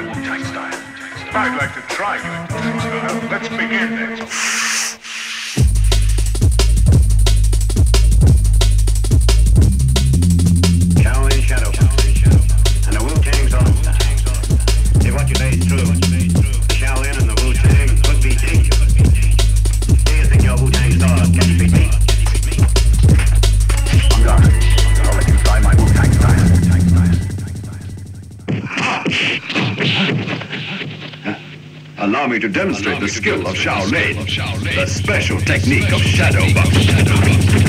I'd like to try you. Let's begin then. to demonstrate the skill of Shaolin, the special technique of shadow boxing.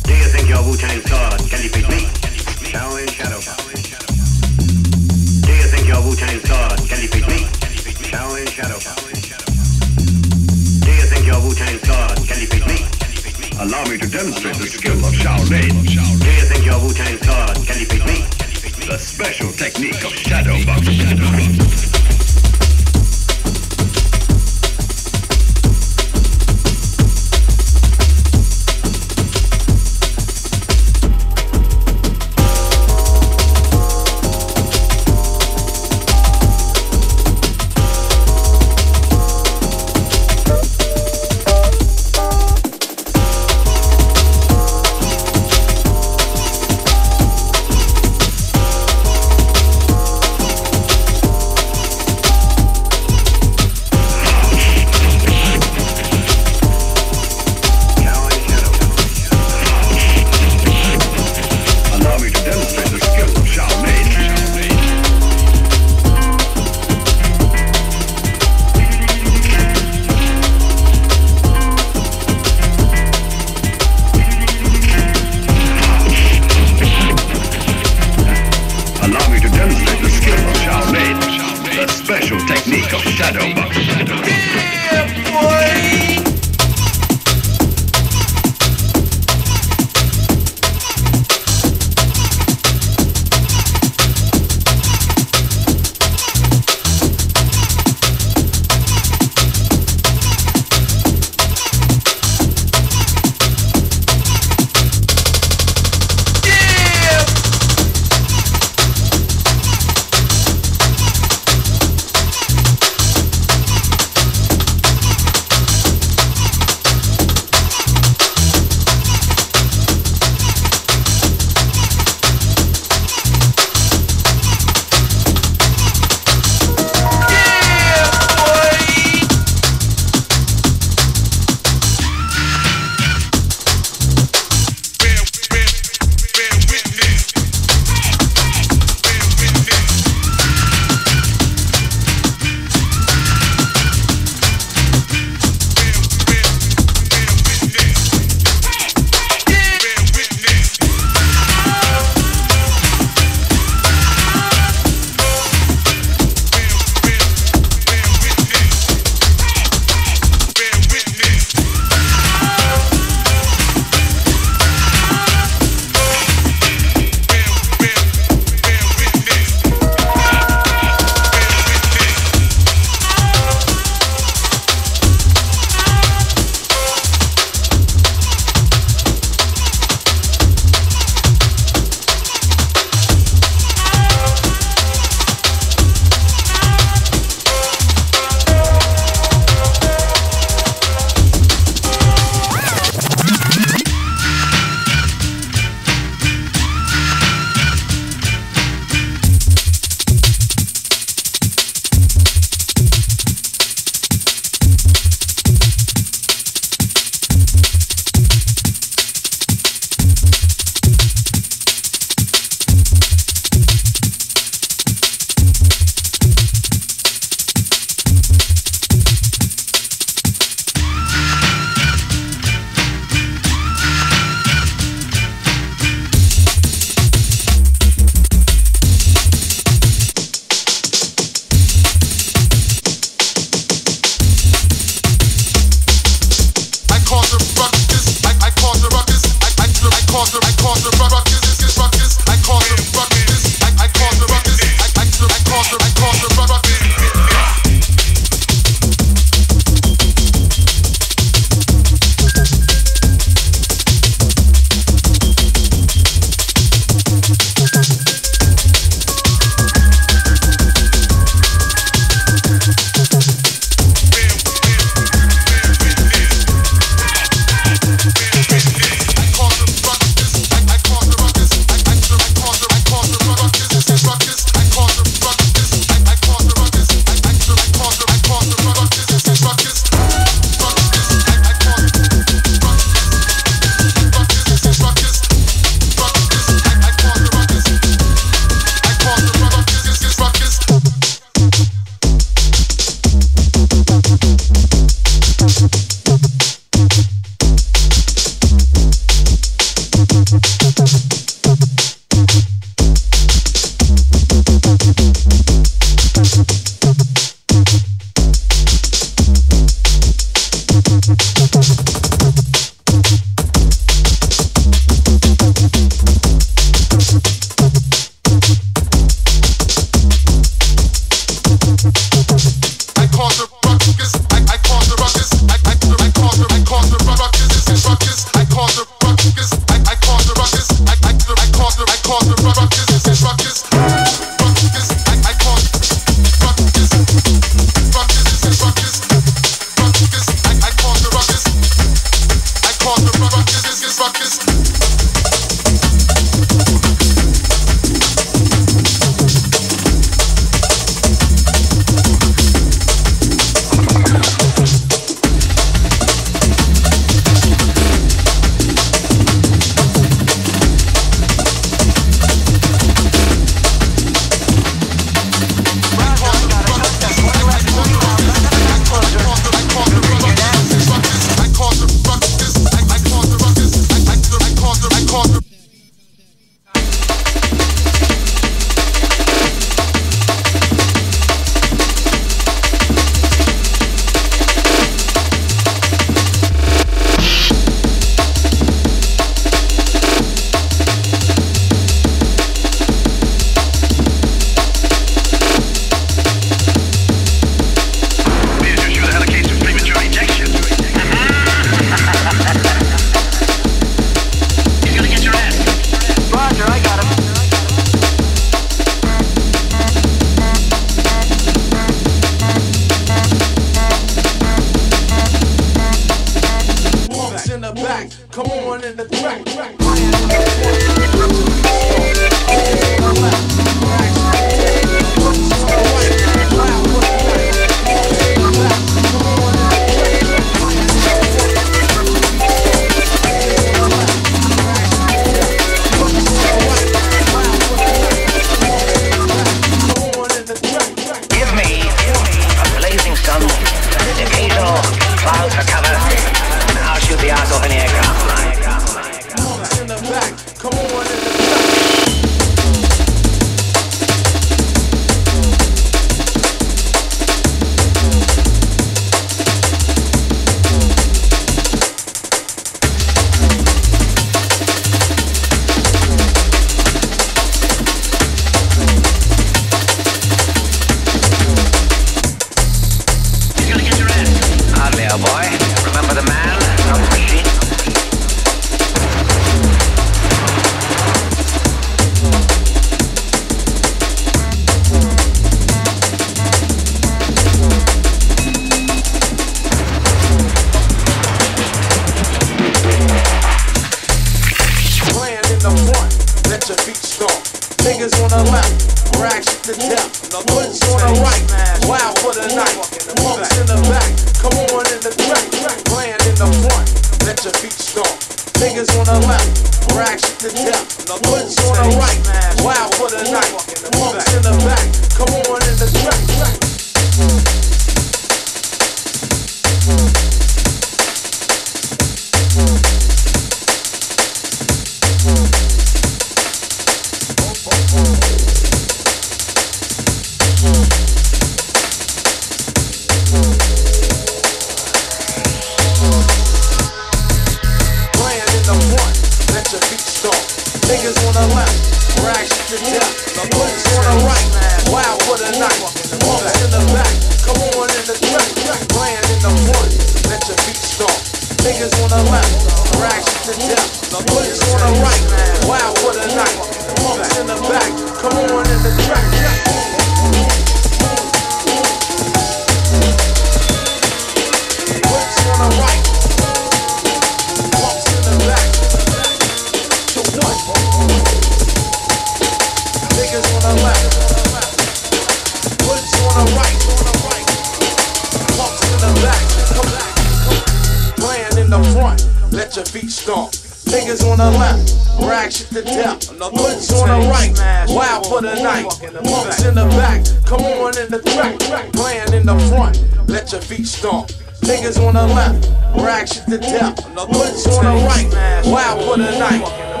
feet stomp. Niggas on the left, raction to death. Bullets on the right, wild for the night.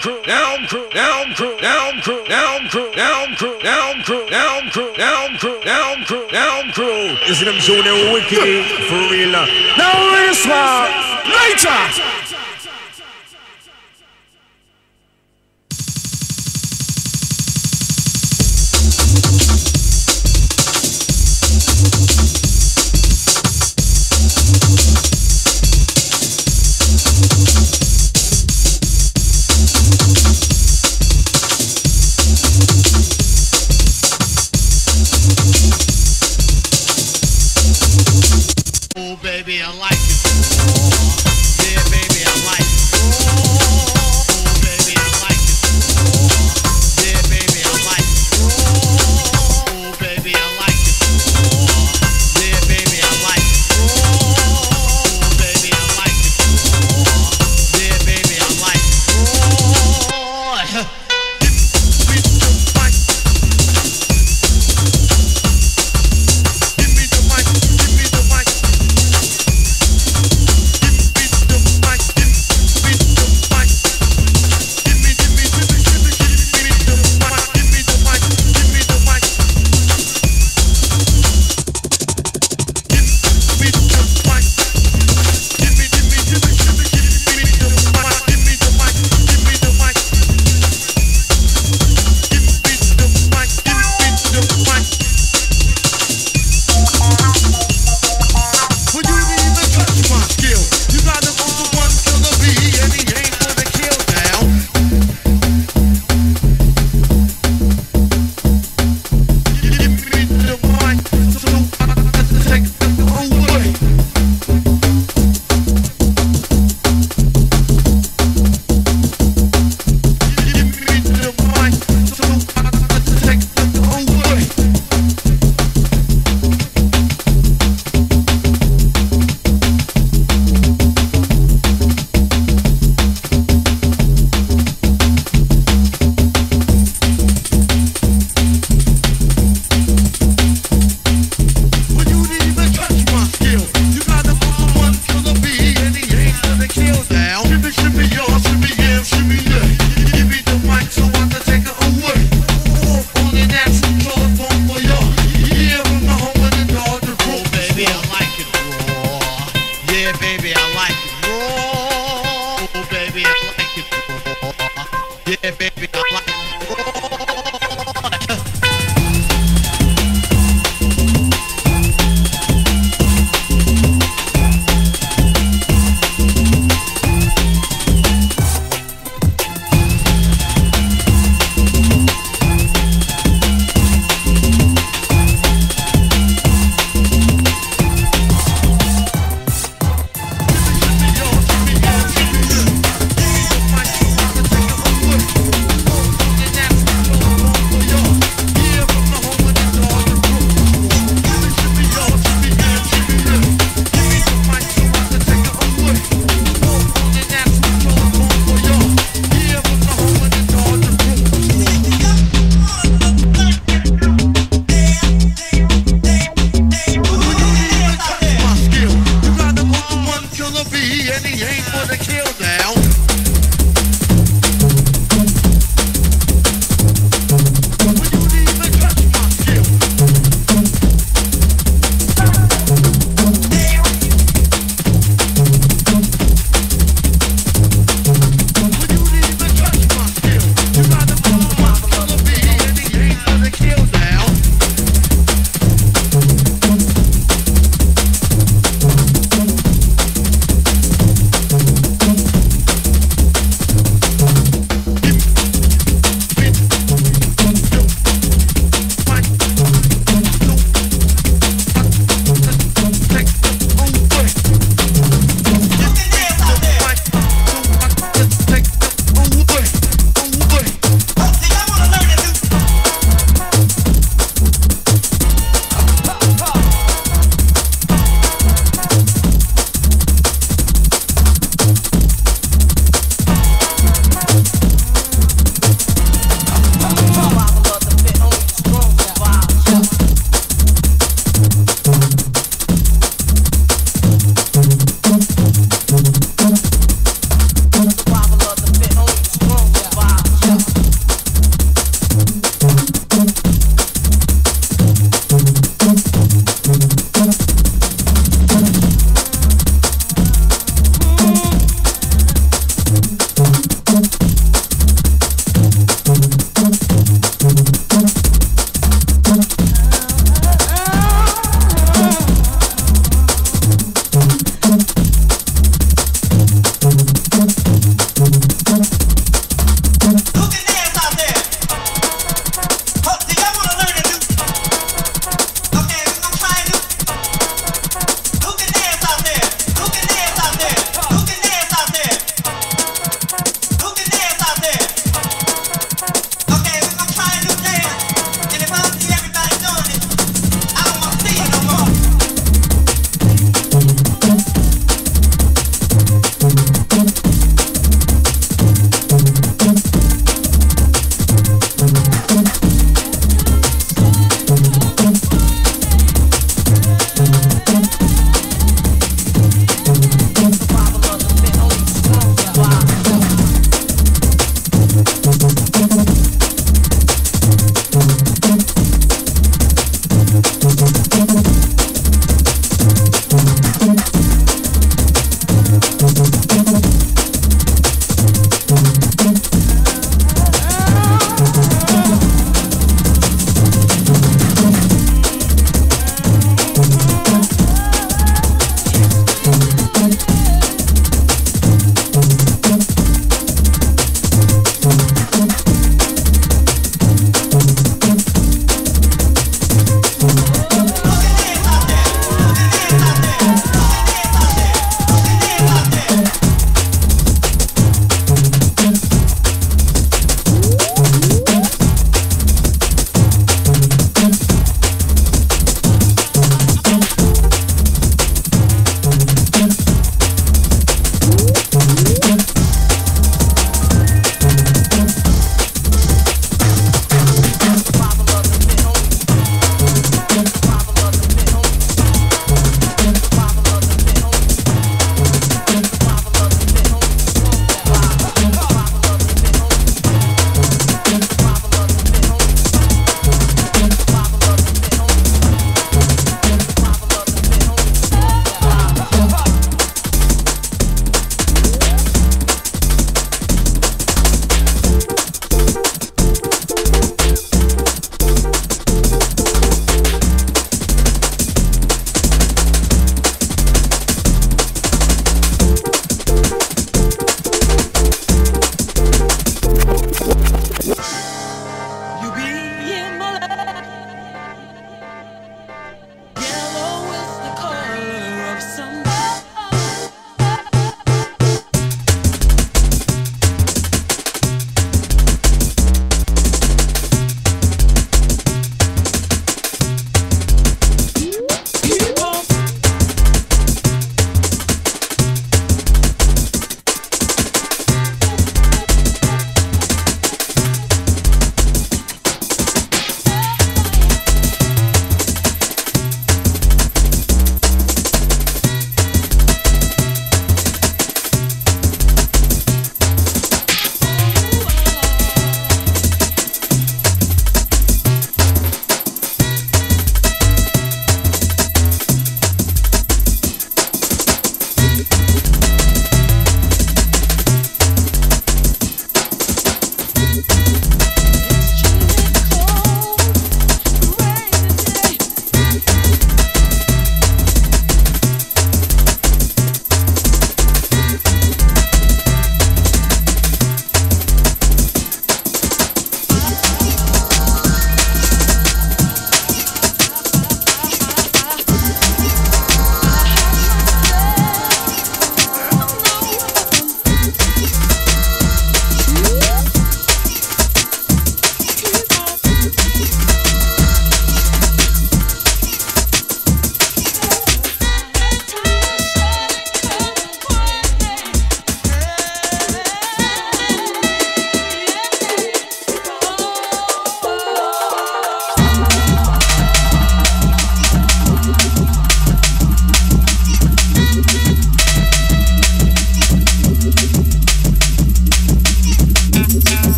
Crew, down crew, down crew, down crew, down crew, down crew, down crew, down crew, down crew, down crew, down crew, see them show them wicked for real. Now we're smart. Later.